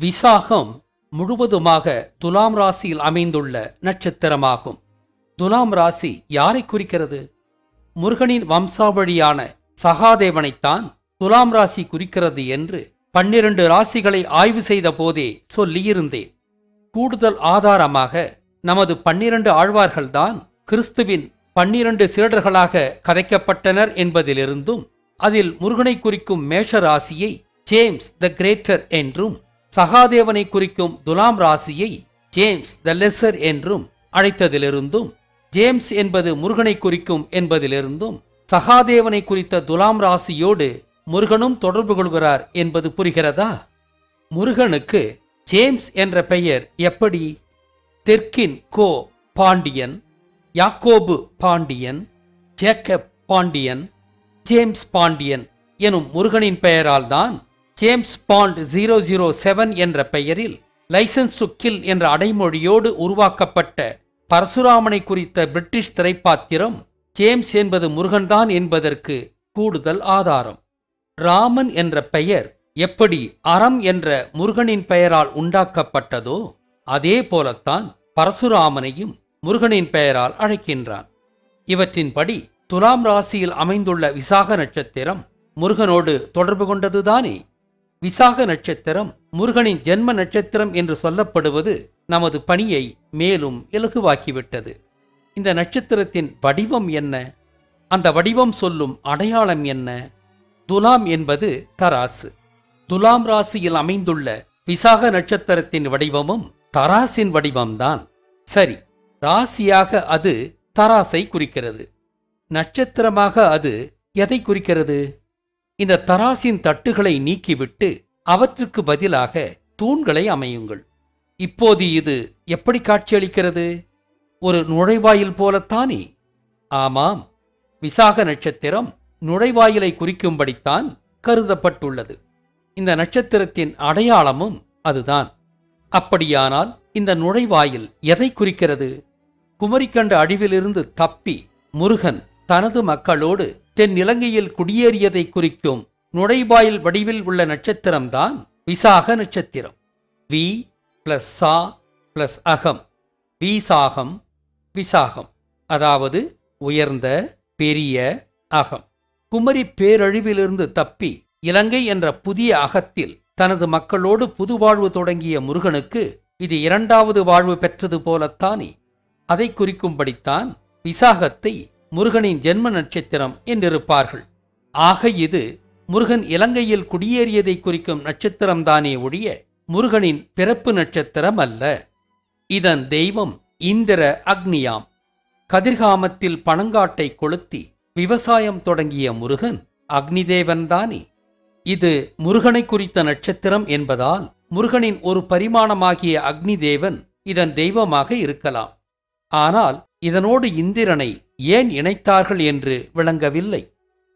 விசாகம் முழுவதுமாக துலாம் ராசியில் அமைந்துள்ள நட்சத்திரமாகும். துலாம் ராசி யாரை குறிக்கிறது? முருகனின் வம்சாவழியான சகாதேவனைத்தான் துலாம் ராசி குறிக்கிறது என்று பன்னிரண்டு ராசிகளை ஆய்வு செய்த போதே சொல்லியிருந்தேன். கூடுதல் ஆதாரமாக நமது பன்னிரண்டு ஆழ்வார்கள்தான் கிறிஸ்துவின் பன்னிரண்டு சீடர்களாக கதைக்கப்பட்டனர் என்பதிலிருந்தும் அதில் முருகனை குறிக்கும் மேஷ ராசியை ஜேம்ஸ் த கிரேட்டர் என்றும் சகாதேவனை குறிக்கும் துலாம் ராசியை ஜேம்ஸ் த லெசர் என்றும் அழைத்ததிலிருந்தும் ஜேம்ஸ் என்பது முருகனை குறிக்கும் என்பதிலிருந்தும் சகாதேவனை குறித்த துலாம் ராசியோடு முருகனும் தொடர்பு கொள்கிறார் என்பது புரிகிறதா? முருகனுக்கு ஜேம்ஸ் என்ற பெயர் எப்படி? தெற்கின் கோ பாண்டியன் யாக்கோபு பாண்டியன் ஜேக்கப் பாண்டியன் ஜேம்ஸ் பாண்டியன் எனும் முருகனின் பெயரால்தான் James Bond zero zero seven என்ற பெயரில் லைசன்ஸ் டு கில் என்ற அடைமொழியோடு உருவாக்கப்பட்ட பரசுராமனை குறித்த பிரிட்டிஷ் திரைப்பாத்திரம் ஜேம்ஸ் என்பது முருகன்தான் என்பதற்கு கூடுதல் ஆதாரம். ராமன் என்ற பெயர் எப்படி அறம் என்ற முருகனின் பெயரால் உண்டாக்கப்பட்டதோ அதே போலத்தான் பரசுராமனையும் முருகனின் பெயரால் அழைக்கின்றான். இவற்றின்படி துலாம் ராசியில் அமைந்துள்ள விசாக நட்சத்திரம் முருகனோடு தொடர்பு கொண்டதுதானே? விசாக நட்சத்திரம் முருகனின் ஜென்ம நட்சத்திரம் என்று சொல்லப்படுவது நமது பணியை மேலும் இலகுவாக்கிவிட்டது. இந்த நட்சத்திரத்தின் வடிவம் என்ன? அந்த வடிவம் சொல்லும் அடையாளம் என்ன? துலாம் என்பது தராசு. துலாம் ராசியில் அமைந்துள்ள விசாக நட்சத்திரத்தின் வடிவமும் தராசின் வடிவம்தான். சரி ராசியாக அது தராசை குறிக்கிறது. நட்சத்திரமாக அது எதை குறிக்கிறது? இந்த தராசின் தட்டுகளை நீக்கிவிட்டு அவற்றுக்கு பதிலாக தூண்களை அமையுங்கள். இப்போது இது எப்படி காட்சியளிக்கிறது? ஒரு நுழைவாயில் போலத்தானே? ஆமாம் விசாக நட்சத்திரம் நுழைவாயிலை குறிக்கும்படித்தான் கருதப்பட்டுள்ளது. இந்த நட்சத்திரத்தின் அடையாளமும் அதுதான். அப்படியானால் இந்த நுழைவாயில் எதை குறிக்கிறது? குமரிக்கண்ட அழிவிலிருந்து தப்பி முருகன் தனது மக்களோடு தென்னிலங்கையில் குடியேறியதை குறிக்கும் நுழைவாயில் வடிவில் உள்ள நட்சத்திரம்தான் விசாக நட்சத்திரம். வி பிளஸ் சா பிளஸ் அகம். விசாகம் விசாகம். அதாவது உயர்ந்த பெரிய அகம். குமரி பேரழிவிலிருந்து தப்பி இலங்கை என்ற புதிய அகத்தில் தனது மக்களோடு புது வாழ்வு தொடங்கிய முருகனுக்கு இது இரண்டாவது வாழ்வு பெற்றது போலத்தானே. அதை குறிக்கும்படித்தான் விசாகத்தை முருகனின் ஜென்ம நட்சத்திரம் என்றிருப்பார்கள். ஆக இது முருகன் இலங்கையில் குடியேறியதை குறிக்கும் நட்சத்திரம்தானே ஒழிய முருகனின் பிறப்பு நட்சத்திரம் அல்ல. இதன் தெய்வம் இந்திர அக்னியாம். கதிர்காமத்தில் பனங்காட்டை கொளுத்தி விவசாயம் தொடங்கிய முருகன் அக்னிதேவன்தானே இது முருகனை குறித்த நட்சத்திரம் என்பதால் முருகனின் ஒரு பரிமாணமாகிய அக்னிதேவன் இதன் தெய்வமாக இருக்கலாம். ஆனால் இதனோடு இந்திரனை ஏன் இணைத்தார்கள் என்று விளங்கவில்லை.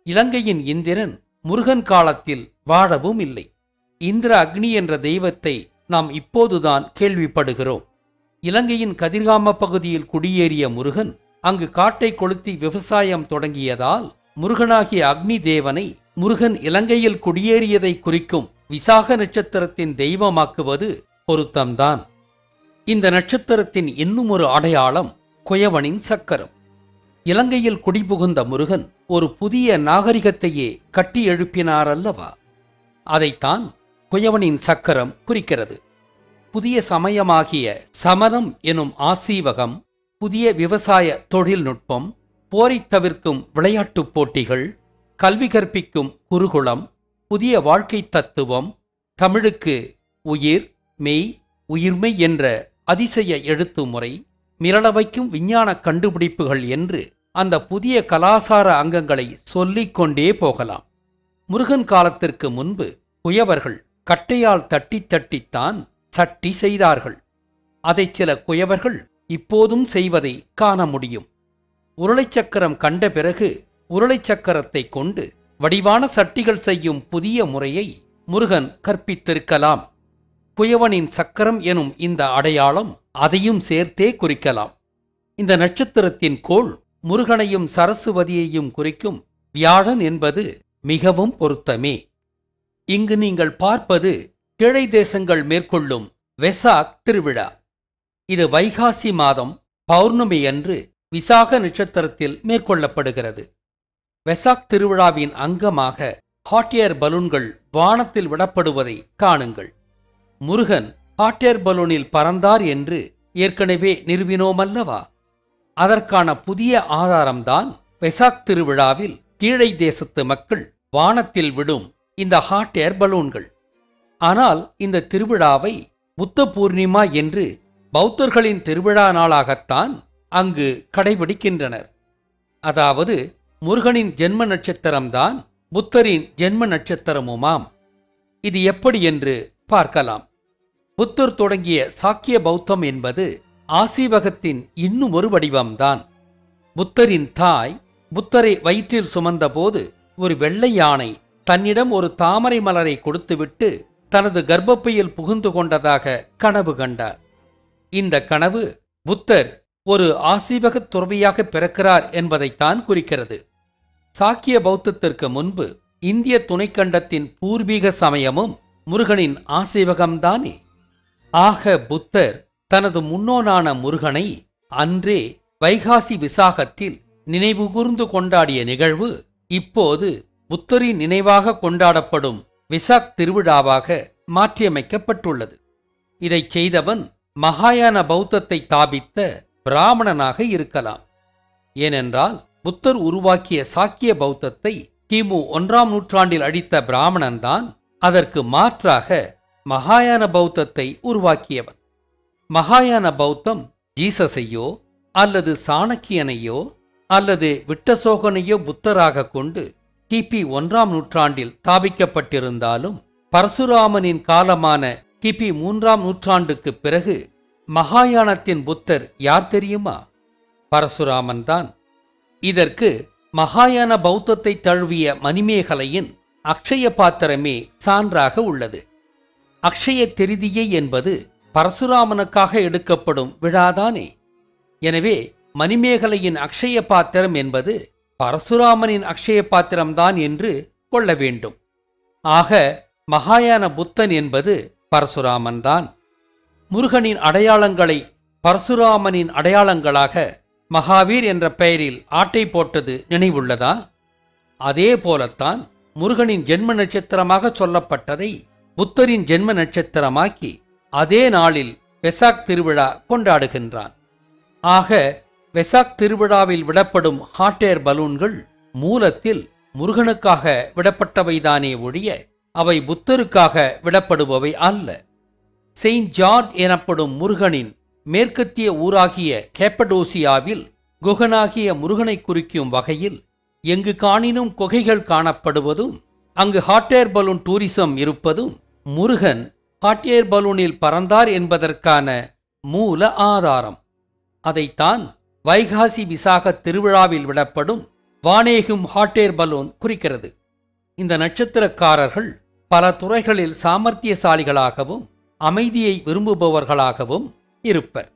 இலங்கையின் இந்திரன் முருகன் காலத்தில் வாழவும் இல்லை. இந்திர அக்னி என்ற தெய்வத்தை நாம் இப்போதுதான் கேள்விப்படுகிறோம். இலங்கையின் கதிர்காம பகுதியில் குடியேறிய முருகன் அங்கு காட்டை கொளுத்தி விவசாயம் தொடங்கியதால் முருகனாகிய அக்னி தேவனை முருகன் இலங்கையில் குடியேறியதை குறிக்கும் விசாக நட்சத்திரத்தின் தெய்வமாக்குவது பொருத்தம்தான். இந்த நட்சத்திரத்தின் இன்னும் ஒரு அடையாளம் குயவனின் சக்கரம். இலங்கையில் குடிபுகுந்த முருகன் ஒரு புதிய நாகரிகத்தையே கட்டி எழுப்பினார் அல்லவா அதைத்தான் குயவனின் சக்கரம் குறிக்கிறது. புதிய சமயமாகிய சமணம் எனும் ஆசீவகம் புதிய விவசாய தொழில்நுட்பம் போரைத் தவிர்க்கும் விளையாட்டுப் போட்டிகள் கல்வி கற்பிக்கும் குருகுலம் புதிய வாழ்க்கை தத்துவம் தமிழுக்கு உயிர் மெய் உயிர்மை என்ற அதிசய எழுத்து முறை மிரள வைக்கும் விஞ்ஞான கண்டுபிடிப்புகள் என்று அந்த புதிய கலாசார அங்கங்களை சொல்லிக் கொண்டே போகலாம். முருகன் காலத்திற்கு முன்பு குயவர்கள் கட்டையால் தட்டி தட்டித்தான் சட்டி செய்தார்கள். அதை சில குயவர்கள் இப்போதும் செய்வதை காண முடியும். உருளைச்சக்கரம் கண்ட பிறகு உருளைச்சக்கரத்தை கொண்டு வடிவான சட்டிகள் செய்யும் புதிய முறையை முருகன் கற்பித்திருக்கலாம். குயவனின் சக்கரம் எனும் இந்த அடையாளம் அதையும் சேர்த்தே குறிக்கலாம். இந்த நட்சத்திரத்தின் கோள் முருகனையும் சரஸ்வதியையும் குறிக்கும் வியாழன் என்பது மிகவும் பொருத்தமே. இங்கு நீங்கள் பார்ப்பது கிழை தேசங்கள் மேற்கொள்ளும் வெசாக் திருவிழா. இது வைகாசி மாதம் பௌர்ணமி அன்று விசாக நட்சத்திரத்தில் மேற்கொள்ளப்படுகிறது. வெசாக் திருவிழாவின் அங்கமாக ஹாட் ஏர் பலூன்கள் வானத்தில் விடப்படுவதை காணுங்கள். முருகன் ஹாட் ஏர் பலூனில் பறந்தார் என்று ஏற்கனவே நிறுவினோமல்லவா? அதற்கான புதிய ஆதாரம்தான் வெசாக் திருவிழாவில் கீழை தேசத்து மக்கள் வானத்தில் விடும் இந்த ஹாட் ஏர் பலூன்கள். ஆனால் இந்த திருவிழாவை புத்த பூர்ணிமா என்று பௌத்தர்களின் திருவிழா நாளாகத்தான் அங்கு கடைபிடிக்கின்றனர். அதாவது முருகனின் ஜென்ம நட்சத்திரம்தான் புத்தரின் ஜென்ம நட்சத்திரமுமாம். இது எப்படி என்று பார்க்கலாம். புத்தர் தொடங்கிய சாக்கிய பௌத்தம் என்பது ஆசீவகத்தின் இன்னும் ஒரு வடிவம்தான். புத்தரின் தாய் புத்தரை வயிற்றில் சுமந்தபோது ஒரு வெள்ளை யானை தன்னிடம் ஒரு தாமரை மலரை கொடுத்துவிட்டு தனது கர்ப்பப்பையில் புகுந்து கொண்டதாக கனவு கண்டார். இந்த கனவு புத்தர் ஒரு ஆசீவக துறவியாக பிறக்கிறார் என்பதைத்தான் குறிக்கிறது. சாக்கிய பௌத்தத்திற்கு முன்பு இந்திய துணைக்கண்டத்தின் பூர்வீக சமயமும் முருகனின் ஆசீவகம்தானே? ஆக புத்தர் தனது முன்னோனான முருகனை அன்றே வைகாசி விசாகத்தில் நினைவுகூர்ந்து கொண்டாடிய நிகழ்வு இப்போது புத்தரின் நினைவாக கொண்டாடப்படும் விசாக் திருவிழாவாக மாற்றியமைக்கப்பட்டுள்ளது. இதைச் செய்தவன் மகாயான பௌத்தத்தை தாபித்த பிராமணனாக இருக்கலாம். ஏனென்றால் புத்தர் உருவாக்கிய சாக்கிய பௌத்தத்தை கிமு ஒன்றாம் நூற்றாண்டில் அடித்த பிராமணன்தான் அதற்கு மாற்றாக மகாயான பௌத்தத்தை உருவாக்கியவர். மகாயான பௌத்தம் ஜீசஸையோ அல்லது சாணக்கியனையோ அல்லது விட்டசோகனையோ புத்தராக கொண்டு கிபி ஒன்றாம் நூற்றாண்டில் ஸ்தாபிக்கப்பட்டிருந்தாலும் பரசுராமனின் காலமான கிபி மூன்றாம் நூற்றாண்டுக்குப் பிறகு மகாயானத்தின் புத்தர் யார் தெரியுமா? பரசுராமன் தான். இதற்கு மகாயான பௌத்தத்தை தழுவிய மணிமேகலையின் அக்ஷய பாத்திரமே சான்றாக உள்ளது. அக்ஷய தெரிதியை என்பது பரசுராமனுக்காக எடுக்கப்படும் விழாதானே. எனவே மணிமேகலையின் அக்ஷய பாத்திரம் என்பது பரசுராமனின் அக்ஷய பாத்திரம்தான் என்று கொள்ள வேண்டும். ஆக மகாயான புத்தன் என்பது பரசுராமன்தான். முருகனின் அடையாளங்களை பரசுராமனின் அடையாளங்களாக மகாவீர் என்ற பெயரில் ஆட்டை போட்டது நினைவுள்ளதா? அதே போலத்தான் முருகனின் ஜென்ம நட்சத்திரமாக சொல்லப்பட்டதை புத்தரின் ஜென்ம நட்சத்திரமாக்கி அதே நாளில் வெசாக் திருவிழா கொண்டாடுகின்றான். ஆக வெசாக் திருவிழாவில் விடப்படும் ஹாட் ஏர் பலூன்கள் மூலத்தில் முருகனுக்காக விடப்பட்டவைதானே ஒழிய அவை புத்தருக்காக விடப்படுபவை அல்ல. செயின்ட் ஜார்ஜ் எனப்படும் முருகனின் மேற்கத்திய ஊராகிய கேப்படோசியாவில் குகனாகிய முருகனை குறிக்கும் வகையில் எங்கு காணினும் குகைகள் காணப்படுவதும் அங்கு ஹாட் ஏர் பலூன் டூரிசம் இருப்பதும் முருகன் ஹாட் ஏர் பலூனில் பறந்தார் என்பதற்கான மூல ஆதாரம். அதைத்தான் வைகாசி விசாக திருவிழாவில் விடப்படும் வானேகும் ஹாட் ஏர் பலூன் குறிக்கிறது. இந்த நட்சத்திரக்காரர்கள் பல துறைகளில் சாமர்த்தியசாலிகளாகவும் அமைதியை விரும்புபவர்களாகவும் இருப்பர்.